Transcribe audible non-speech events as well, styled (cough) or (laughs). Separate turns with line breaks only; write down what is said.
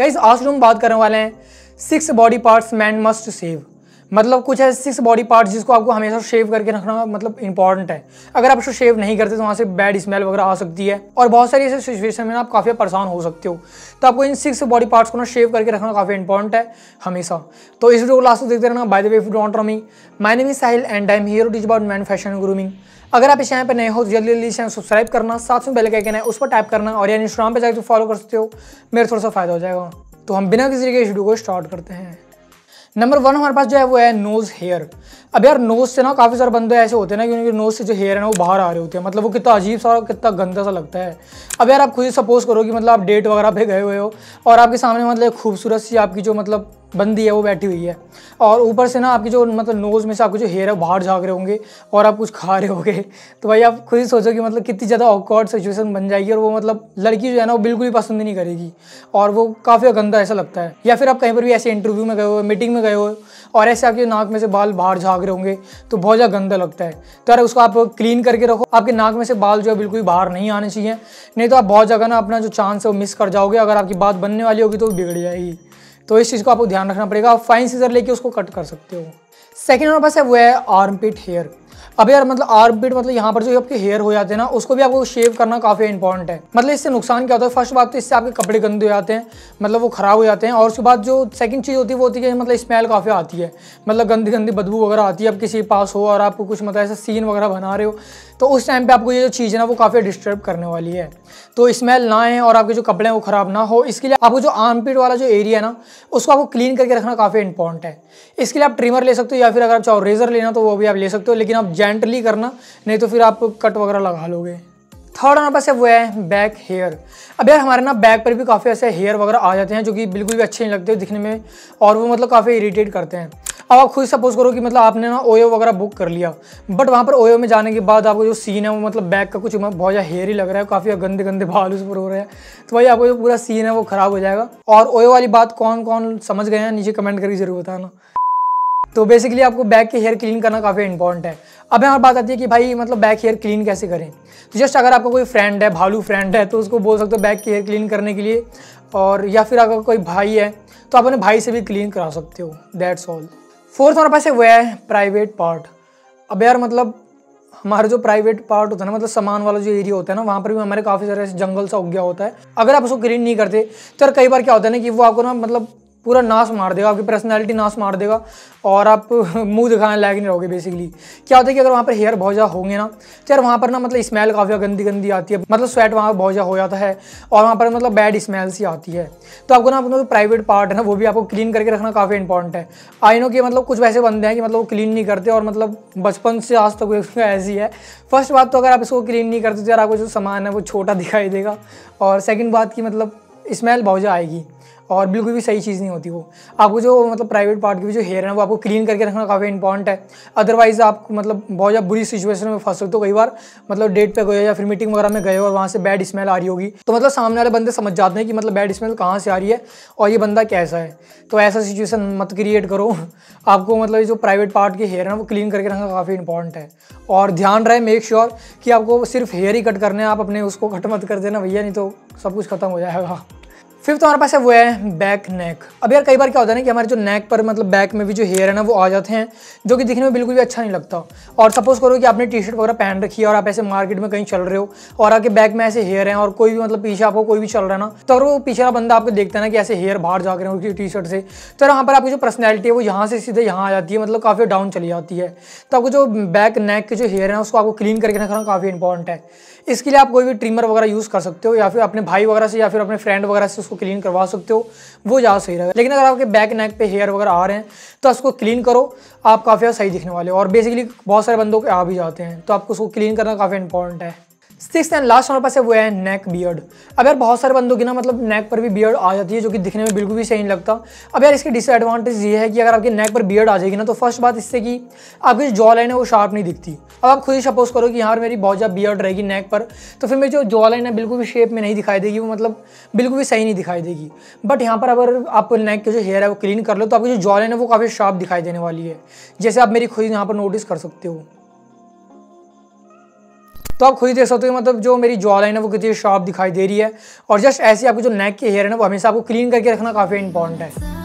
Guys आज हम बात करने वाले हैं six body parts man must save मतलब कुछ ऐसे सिक्स बॉडी पार्ट्स जिसको आपको हमेशा शेव करके रखना मतलब इंपॉर्टेंट है। अगर आप उसको शेव नहीं करते तो वहाँ से बैड स्मेल वगैरह आ सकती है और बहुत सारी ऐसे सिचुएशन में आप काफ़ी परेशान हो सकते हो। तो आपको इन सिक्स बॉडी पार्ट्स को ना शेव करके रखना काफ़ी इंपॉर्टेंट है हमेशा। तो इस वीडियो को लास्ट देखते रहना। By the way if don't me my name is Sahil and I am here teach about man fashion grooming अगर आप इस चैनल पर नए हो तो जल्दी जल्दी चैनल सब्सक्राइब करना। साथ में बेल आइकन है, उस पर टैप करना और यानी इंस्टाग्राम पर जाकर फॉलो कर सकते हो। मेरा थोड़ा सा फ़ायदा हो जाएगा। तो हम बिना किसी तरीके वीडियो को स्टार्ट करते हैं। नंबर वन हमारे पास जो है वो है नोज़ हेयर अब यार नोज़ से ना काफ़ी सारे बंदे ऐसे होते हैं ना कि नोज़ से जो हेयर है ना वो बाहर आ रहे होते हैं। मतलब वो कितना अजीब सा और कितना गंदा सा लगता है। अब यार आप खुद ही सपोज़ करो कि मतलब आप डेट वगैरह पे गए हुए हो और आपके सामने मतलब खूबसूरत सी आपकी जो मतलब बंदी है, वो बैठी हुई है। और ऊपर से ना आपकी जो मतलब नोज़ में से आपके जो हेयर है बाहर झाँक रहे होंगे और आप कुछ खा रहे होंगे। तो भाई आप खुद ही सोचो कि मतलब कितनी ज़्यादा ऑकवर्ड सिचुएशन बन जाएगी और वो मतलब लड़की जो है ना, वो बिल्कुल भी पसंद नहीं करेगी। और वो काफ़ी गंदा ऐसा लगता है। या फिर आप कहीं पर भी ऐसे इंटरव्यू में गए हो मीटिंग में गए हो और ऐसे आपके नाक में से बाल बाहर झाँक रहे होंगे तो बहुत ज़्यादा गंदा लगता है। तो यार उसको आप क्लीन करके रखो। आपके नाक में से बाल जो है बिल्कुल बाहर नहीं आने चाहिए। नहीं तो आप बहुत जगह ना अपना जो चांस है, वो मिस कर जाओगे। अगर आपकी बात बनने वाली होगी तो बिगड़ जाएगी। तो इस चीज़ को आपको ध्यान रखना पड़ेगा आप फाइन सीजर लेके उसको कट कर सकते हो। सेकेंड हमारे पास है, वो है आर्म पिट हेयर अब यार मतलब आर्म पिट मतलब यहाँ पर जो आपके हेयर हो जाते हैं ना, उसको भी आपको शेव करना काफ़ी इंपॉर्टेंट है। मतलब इससे नुकसान क्या होता है? फ़र्स्ट बात तो इससे आपके कपड़े गंदे हो जाते हैं मतलब वो खराब हो जाते हैं, और उसके बाद जो सेकंड चीज़ होती है, वो होती है मतलब स्मेल काफ़ी आती है। मतलब गंदी गंदी बदबू वगैरह आती है अब किसी पास हो, और आपको कुछ मतलब ऐसा सीन वगैरह बना रहे हो तो उस टाइम पे आपको ये जो चीज़ है ना, वो काफ़ी डिस्टर्ब करने वाली है। तो स्मेल ना आए, और आपके जो कपड़े हैं वो ख़राब ना हो, इसके लिए आपको जो आर्म पिट वाला जो एरिया है ना, उसको आपको क्लीन करके रखना काफ़ी इंपॉर्टेंट है। इसके लिए आप ट्रिमर ले सकते हो, या फिर अगर आप चाहो रेजर लेना तो वो भी आप ले सकते हो, लेकिन आप जेंटली करना, नहीं तो फिर आप कट वगैरह लगा लोगे। थर्ड हमारे पास है वो है बैक हेयर अब यार हमारे ना बैक पर भी काफ़ी ऐसे हेयर वगैरह आ जाते हैं जो कि बिल्कुल भी अच्छे नहीं लगते दिखने में, और वो मतलब काफ़ी इरीटेट करते हैं। अब आप खुद सपोज़ करो कि मतलब आपने ना ओयो वगैरह बुक कर लिया बट वहाँ पर ओयो में जाने के बाद आपको जो सीन है वो मतलब बैक का कुछ बहुत ज़्यादा हेयर ही लग रहा है, काफ़ी गंदे गंदे बाल उस पर हो रहे हैं। तो भाई आपको जो पूरा सीन है वो ख़राब हो जाएगा। और ओयो वाली बात कौन कौन समझ गए हैं, नीचे कमेंट करके ज़रूर बताना। तो बेसिकली आपको बैक के हेयर क्लीन करना काफ़ी इंपॉर्टेंट है। अब यहाँ बात आती है कि भाई मतलब बैक हेयर क्लीन कैसे करें? तो जस्ट अगर आपका कोई फ्रेंड है, भालू फ्रेंड है तो उसको बोल सकते हो बैक के हेयर क्लीन करने के लिए। और, या फिर अगर कोई भाई है तो आप अपने भाई से भी क्लीन करा सकते हो। दैट्स ऑल फोर्थ हमारे पास है वह है प्राइवेट पार्ट अब यार मतलब हमारा जो प्राइवेट पार्ट होता है ना मतलब सामान वाला जो एरिया होता है ना, वहाँ पर भी हमारे काफ़ी सारे जंगल सा उग गया होता है। अगर आप उसको क्लीन नहीं करते तो यार कई बार क्या होता है ना कि वो आपको ना मतलब पूरा नाश मार देगा, आपकी पर्सनैलिटी नाश मार देगा और आप (laughs) मुँह दिखाने लायक नहीं रहोगे बेसिकली क्या होता है कि अगर वहाँ पर हेयर बहुत ज़्यादा होंगे ना तो यार वहाँ पर ना मतलब स्मेल काफ़ी गंदी गंदी आती है। मतलब स्वेट वहाँ पर बहुत ज़्यादा हो जाता है और वहाँ पर मतलब बैड स्मेल सी आती है। तो आपको ना अपना जो प्राइवेट पार्ट है ना, वो भी आपको क्लीन करके रखना काफ़ी इंपॉर्टेंट है। आई नो कि मतलब कुछ वैसे बंदे हैं कि मतलब वो क्लीन नहीं करते और मतलब बचपन से आज तक (laughs) ऐसी है। फ़र्स्ट बात तो अगर आप इसको क्लीन नहीं करते तो यार आपको जो सामान है वो छोटा (laughs) दिखाई देगा और सेकेंड बात की मतलब स्मेल बहुत ज़्यादा आएगी। और बिल्कुल भी सही चीज़ नहीं होती वो। आपको जो मतलब प्राइवेट पार्ट की भी जो हेयर है वो आपको क्लीन करके रखना काफ़ी इंपॉर्टेंट है। अदरवाइज़ आप मतलब बहुत ज़्यादा बुरी सिचुएशन में फंस सकते हो। कई बार मतलब डेट पे गए या फिर मीटिंग वगैरह में गए और वहाँ से बैड स्मेल आ रही होगी। तो मतलब सामने वाले बंदे समझ जाते हैं कि मतलब बैड स्मेल कहाँ से आ रही है और ये बंदा कैसा है। तो ऐसा सिचुएसन मत क्रिएट करो। (laughs) आपको मतलब जो प्राइवेट पार्ट के हेयर है वो क्लीन करके रखना काफ़ी इंपॉर्टेंट है। और ध्यान रहे मेक श्योर कि आपको सिर्फ़ हेयर ही कट करने हैं। आप अपने उसको कट मत कर देना भैया, नहीं तो सब कुछ खत्म हो जाएगा। फिफ्थ हमारे पास है वो है बैक नेक अब यार कई बार क्या होता है ना कि हमारे जो नेक पर मतलब बैक में भी जो हेयर है ना, वो आ जाते हैं, जो कि दिखने में बिल्कुल भी अच्छा नहीं लगता। और सपोज़ करो कि आपने टी शर्ट वगैरह पहन रखी है और आप ऐसे मार्केट में कहीं चल रहे हो और आपके बैक में ऐसे हेयर हैं और कोई भी मतलब पीछे आपको कोई भी चल रहा है ना तो अगर वो पीछे वाला बंदा आपको देखता है ना कि ऐसे हेयर बाहर जा रहे हैं उसकी टी शर्ट से तो वहाँ पर आपकी जो पर्सनैलिटी है वो यहाँ से सीधे यहाँ आ जाती है मतलब काफ़ी डाउन चली जाती है। तो आपको जो बैक नेक के जो हेयर है उसको आपको क्लीन करके रखना काफ़ी इंपॉर्टेंट है। इसके लिए आप कोई भी ट्रिमर वगैरह यूज़ कर सकते हो या फिर अपने भाई वगैरह से या फिर अपने फ्रेंड वगैरह से उसको क्लीन करवा सकते हो, वो ज़्यादा सही रहेगा। लेकिन अगर आपके बैक नेक पे हेयर वगैरह आ रहे हैं तो उसको क्लीन करो, आप काफ़ी सही दिखने वाले हो। और बेसिकली बहुत सारे बंदों के आ भी जाते हैं तो आपको उसको क्लीन करना काफ़ी इंपॉर्टेंट है। सिक्स एंड लास्ट हमारे पास है, वो है नेक बियर्ड अब यार बहुत सारे बंदों की ना मतलब नेक पर भी बियर्ड आ जाती है, जो कि दिखने में बिल्कुल भी सही नहीं लगता। अब यार इसकी डिसएडवांटेज ये है कि अगर आपके नेक पर बियर्ड आ जाएगी ना तो फ़र्स्ट बात इससे कि आपकी जो जॉ लाइन है, वो शार्प नहीं दिखती। अब आप खुद ही सपोज़ करो कि यहाँ मेरी बहुत ज़्यादा बियर्ड रहेगी नेक पर तो फिर मेरी जो जॉ लाइन है, बिल्कुल भी शेप में नहीं दिखाई देगी, वो मतलब बिल्कुल भी सही नहीं दिखाई देगी। बट यहाँ पर अगर आप नेक के जो हेयर है, वो क्लीन कर लो तो आपकी जो जॉ लाइन है, वो काफ़ी शार्प दिखाई देने वाली है। जैसे आप मेरी खुद यहाँ पर नोटिस कर सकते हो। तो आप खुद ही देख सकते हो मतलब जो मेरी जॉ लाइन है वो कितनी शार्प दिखाई दे रही है। और जस्ट ऐसे आपको जो नेक के हेयर है ना, वो हमेशा आपको क्लीन करके रखना काफ़ी इंपॉर्टेंट है।